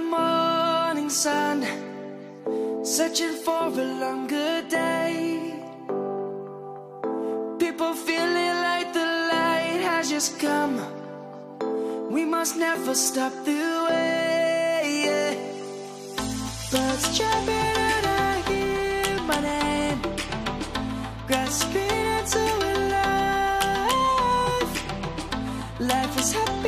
morning sun, searching for a longer day. People feeling like the light has just come. We must never stop the way. Birds jumping and I hear my name, grasping into life. Life is happy,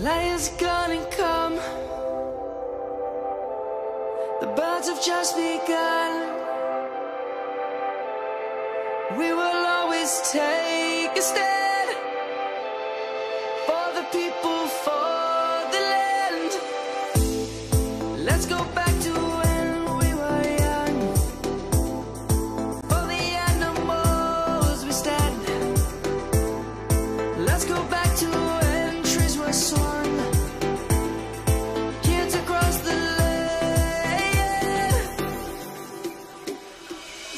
Is gonna come. The birds have just begun. We will always take a stand for the people, for the land. Let's go back to when we were young. For the animals we stand. Let's go back to